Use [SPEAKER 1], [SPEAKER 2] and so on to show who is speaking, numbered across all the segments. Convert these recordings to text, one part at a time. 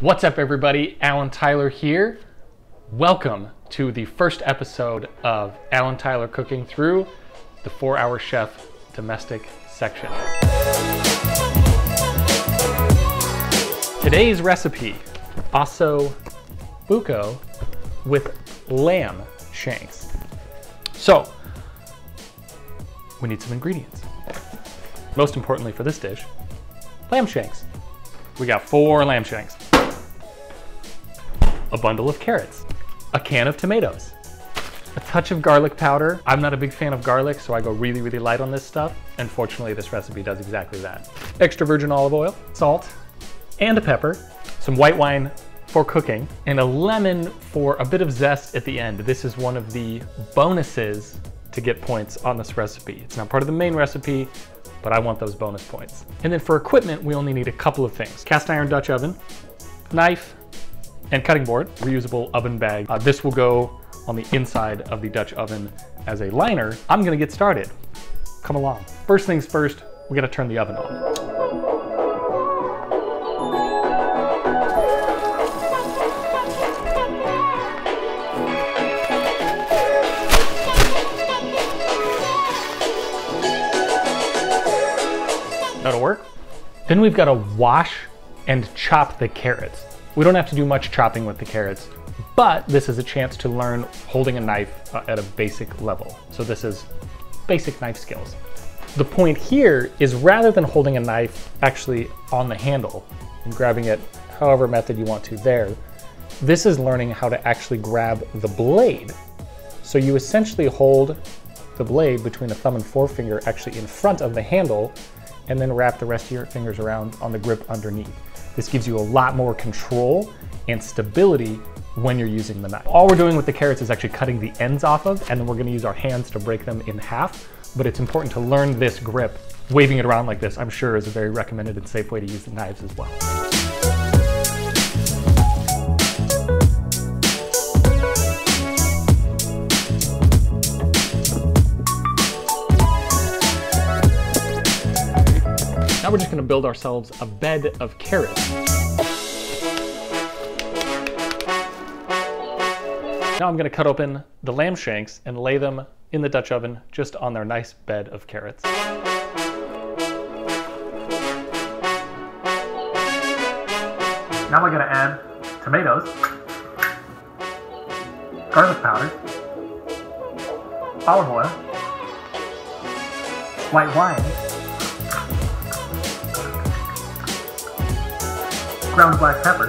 [SPEAKER 1] What's up, everybody? Allen Tyler here. Welcome to the first episode of Allen Tyler Cooking Through the 4 Hour Chef Domestic section. Today's recipe osso buco with lamb shanks. So, we need some ingredients. Most importantly for this dish, lamb shanks. We got four lamb shanks, a bundle of carrots, a can of tomatoes, a touch of garlic powder. I'm not a big fan of garlic, so I go really, really light on this stuff. And fortunately, this recipe does exactly that. Extra virgin olive oil, salt, and a pepper, some white wine for cooking, and a lemon for a bit of zest at the end. This is one of the bonuses to get points on this recipe. It's not part of the main recipe, but I want those bonus points. And then for equipment, we only need a couple of things. Cast iron Dutch oven, knife, and cutting board, reusable oven bag. Uh, this will go on the inside of the Dutch oven as a liner. I'm gonna get started. Come along. First things first, we gotta turn the oven on. That'll work. Then we've got to wash and chop the carrots. We don't have to do much chopping with the carrots, but this is a chance to learn holding a knife uh, at a basic level. So this is basic knife skills. The point here is rather than holding a knife actually on the handle and grabbing it however method you want to there, this is learning how to actually grab the blade. So you essentially hold the blade between the thumb and forefinger actually in front of the handle and then wrap the rest of your fingers around on the grip underneath. This gives you a lot more control and stability when you're using the knife. All we're doing with the carrots is actually cutting the ends off of, and then we're gonna use our hands to break them in half. But it's important to learn this grip. Waving it around like this, I'm sure is a very recommended and safe way to use the knives as well. Now we're just gonna build ourselves a bed of carrots. Now I'm gonna cut open the lamb shanks and lay them in the Dutch oven just on their nice bed of carrots. Now we're gonna add tomatoes, garlic powder, olive oil, white wine, ground black pepper,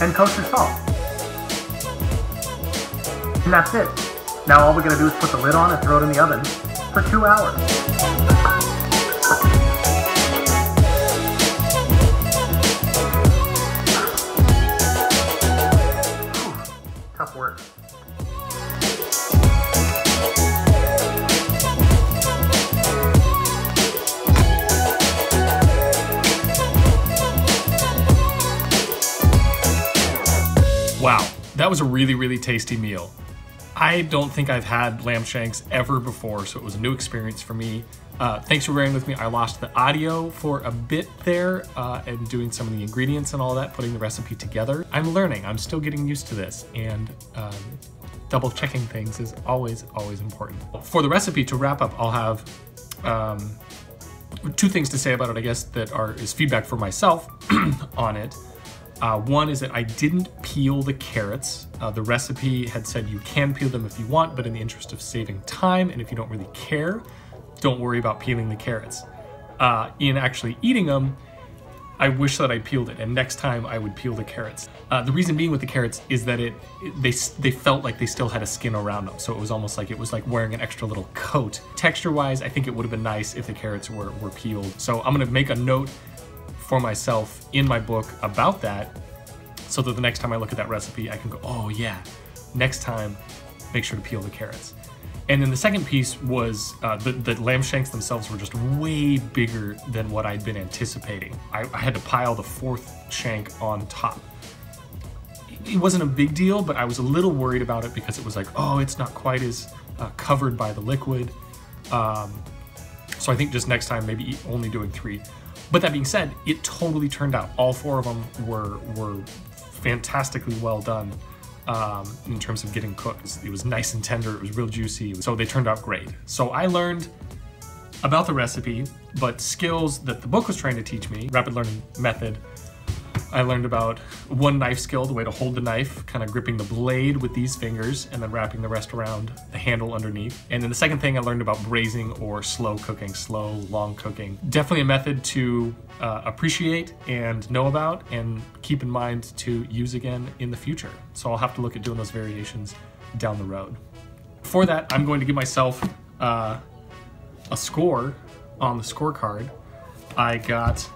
[SPEAKER 1] and kosher salt. And that's it. Now all we're gonna do is put the lid on and throw it in the oven for two hours. Wow, that was a really, really tasty meal. I don't think I've had lamb shanks ever before, so it was a new experience for me. Uh, thanks for bearing with me. I lost the audio for a bit there uh, and doing some of the ingredients and all that, putting the recipe together. I'm learning, I'm still getting used to this, and um, double checking things is always, always important. For the recipe, to wrap up, I'll have um, two things to say about it, I guess, that are is feedback for myself on it. Uh, one is that I didn't peel the carrots. Uh, the recipe had said you can peel them if you want, but in the interest of saving time and if you don't really care, don't worry about peeling the carrots. Uh, in actually eating them, I wish that I peeled it, and next time I would peel the carrots. Uh, the reason being with the carrots is that it, they they felt like they still had a skin around them, so it was almost like it was like wearing an extra little coat. Texture-wise, I think it would have been nice if the carrots were were peeled. So I'm gonna make a note for myself in my book about that so that the next time I look at that recipe, I can go, oh yeah, next time, make sure to peel the carrots. And then the second piece was uh, the, the lamb shanks themselves were just way bigger than what I'd been anticipating. I, I had to pile the fourth shank on top. It wasn't a big deal, but I was a little worried about it because it was like, oh, it's not quite as uh, covered by the liquid. Um, so I think just next time, maybe only doing three. But that being said, it totally turned out. All four of them were were fantastically well done um, in terms of getting cooked. It was nice and tender. It was real juicy. So they turned out great. So I learned about the recipe, but skills that the book was trying to teach me, rapid learning method, I learned about one knife skill, the way to hold the knife, kind of gripping the blade with these fingers and then wrapping the rest around the handle underneath. And then the second thing I learned about braising or slow cooking, slow, long cooking. Definitely a method to uh, appreciate and know about and keep in mind to use again in the future. So I'll have to look at doing those variations down the road. For that, I'm going to give myself uh, a score on the scorecard. I got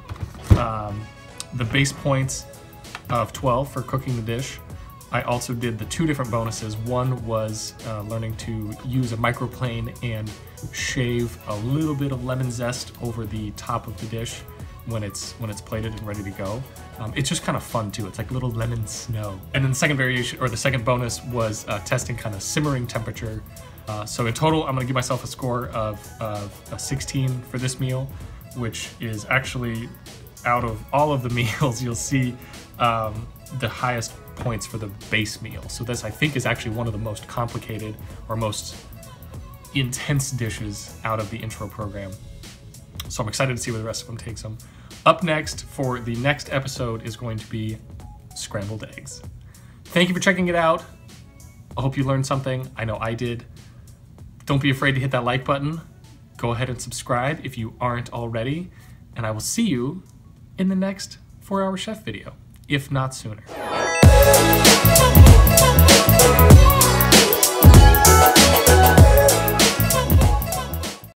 [SPEAKER 1] um, the base points of 12 for cooking the dish. I also did the two different bonuses. One was uh, learning to use a microplane and shave a little bit of lemon zest over the top of the dish when it's when it's plated and ready to go. Um, it's just kind of fun too. It's like little lemon snow. And then the second variation or the second bonus was uh, testing kind of simmering temperature. Uh, so in total, I'm gonna give myself a score of, of a 16 for this meal, which is actually out of all of the meals, you'll see um, the highest points for the base meal. So this, I think, is actually one of the most complicated or most intense dishes out of the intro program. So I'm excited to see where the rest of them takes them. Up next for the next episode is going to be scrambled eggs. Thank you for checking it out. I hope you learned something. I know I did. Don't be afraid to hit that like button. Go ahead and subscribe if you aren't already. And I will see you in the next 4 Hour Chef video, if not sooner.